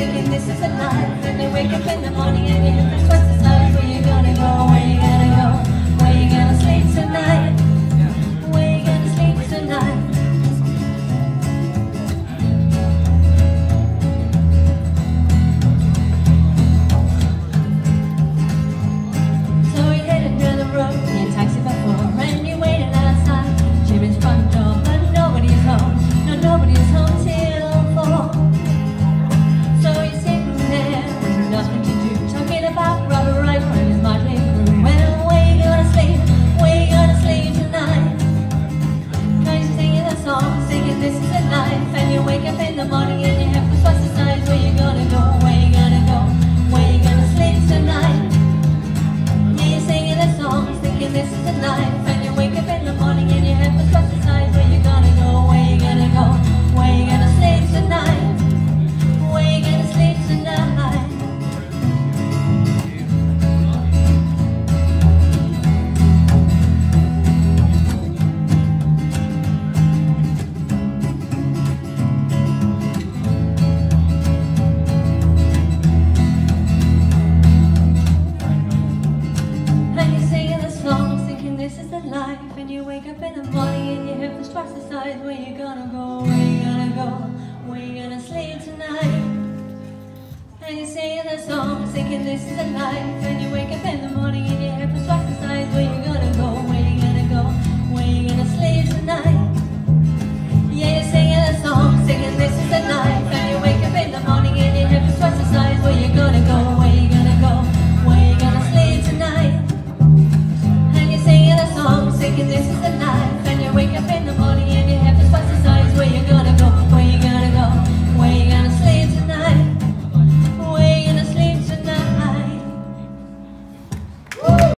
thinking this is a life. And you wake up in the morning and you hit the And you wake up in the morning and your head was twice the size Where you gonna go, Where you gonna sleep tonight? You sing in a song, sing this is the night? And you wake up in the morning and you have to crystallize, where you gonna go the And you wake up in the morning and is twice the size Where you gonna go, where you gonna go? Where you gonna sleep tonight? And you're singing the song, thinking this is a life. And you wake up in the morning and your hip is twice waking, this is the night, and you wake up in the morning.